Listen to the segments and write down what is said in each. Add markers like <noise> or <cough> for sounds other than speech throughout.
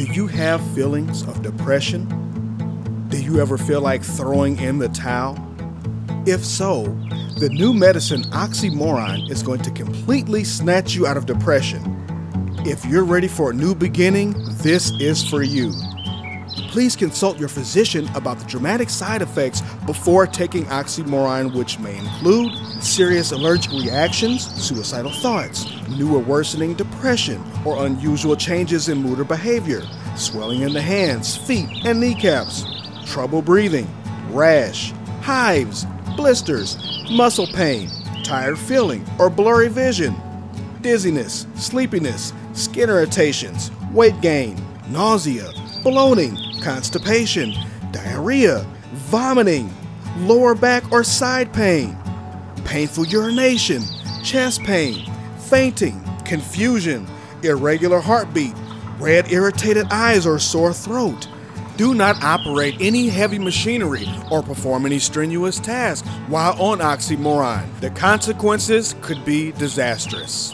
Do you have feelings of depression? Do you ever feel like throwing in the towel? If so, the new medicine oxymoron is going to completely snatch you out of depression. If you're ready for a new beginning, this is for you. Please consult your physician about the dramatic side effects before taking oxymoron, which may include serious allergic reactions, suicidal thoughts, new or worsening depression, or unusual changes in mood or behavior, swelling in the hands, feet, and kneecaps, trouble breathing, rash, hives, blisters, muscle pain, tired feeling, or blurry vision, dizziness, sleepiness, skin irritations, weight gain, nausea, bloating, constipation, diarrhea, vomiting, lower back or side pain, painful urination, chest pain, fainting, confusion, irregular heartbeat, red irritated eyes or sore throat. Do not operate any heavy machinery or perform any strenuous tasks while on oxymoron. The consequences could be disastrous.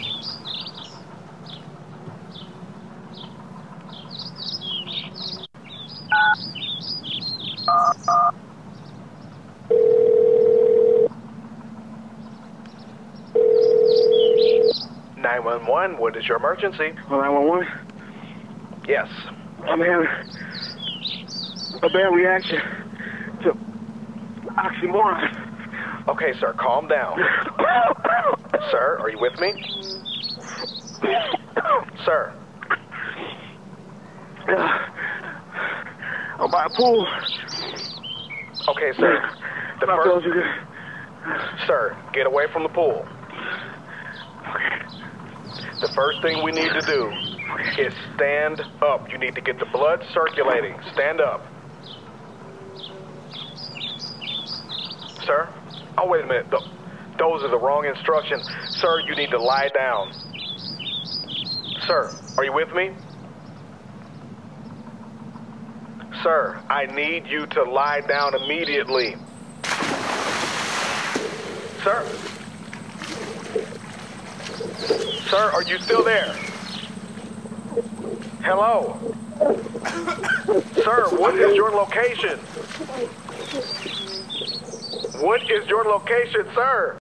Nine one one. What is your emergency? Well, 911. Yes. I'm having a bad reaction to oxymoron. Okay, sir. Calm down. <coughs> sir, are you with me? <coughs> sir. Uh, By a pool. Okay, sir. The first, sir, get away from the pool. The first thing we need to do is stand up. You need to get the blood circulating. Stand up. Sir? Oh, wait a minute. Th- those are the wrong instructions. Sir, you need to lie down. Sir, are you with me? Sir, I need you to lie down immediately. Sir? Sir, are you still there? Hello? <coughs> Sir, what is your location? What is your location, sir?